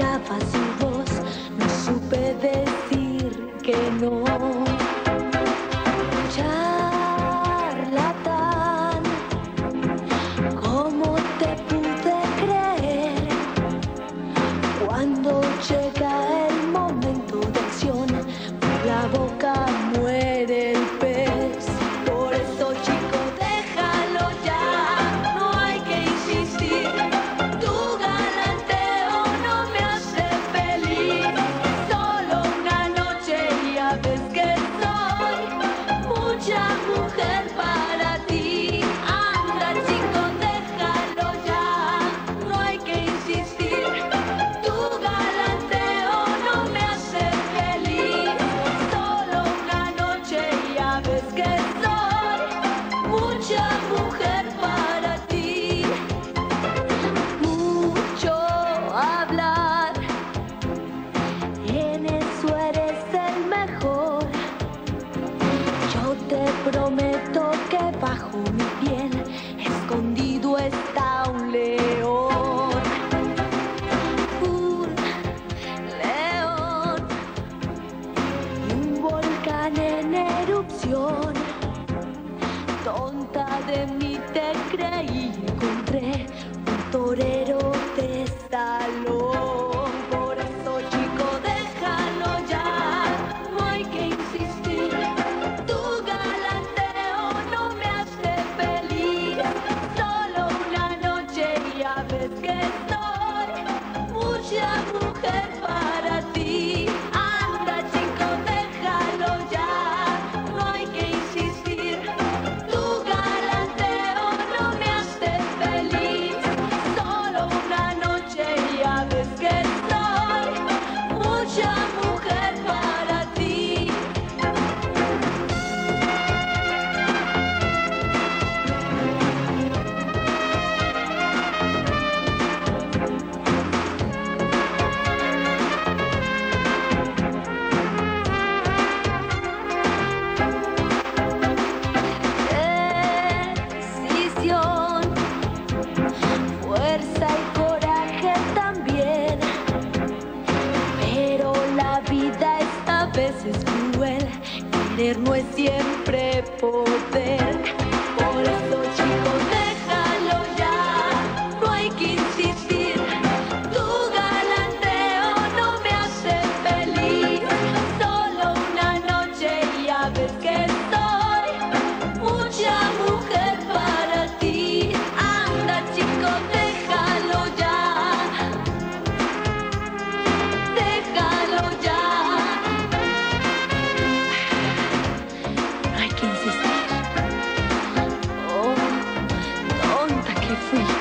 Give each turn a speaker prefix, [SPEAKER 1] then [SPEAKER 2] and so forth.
[SPEAKER 1] negaba su voz, no supe decir que no. Tonta de mí te creí, encontré un torero de salón. A veces cruel, querer no es siempre poder. free.